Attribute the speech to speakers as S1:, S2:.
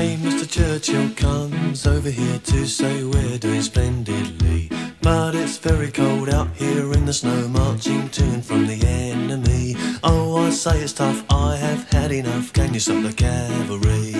S1: Hey, Mr. Churchill comes over here to say we're doing splendidly. But it's very cold out here in the snow, marching to and from the enemy. Oh, I say it's tough, I have had enough. Can you stop the cavalry?